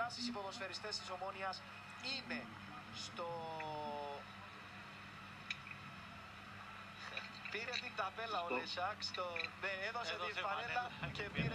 αντιδράσεις οι ποδοσφαιριστές της Ομόνιας είναι στο... Πήρε την ταπέλα ο Λεσάκ, στο... ναι, έδωσε, Έδωσε την φανέλα. και πήρε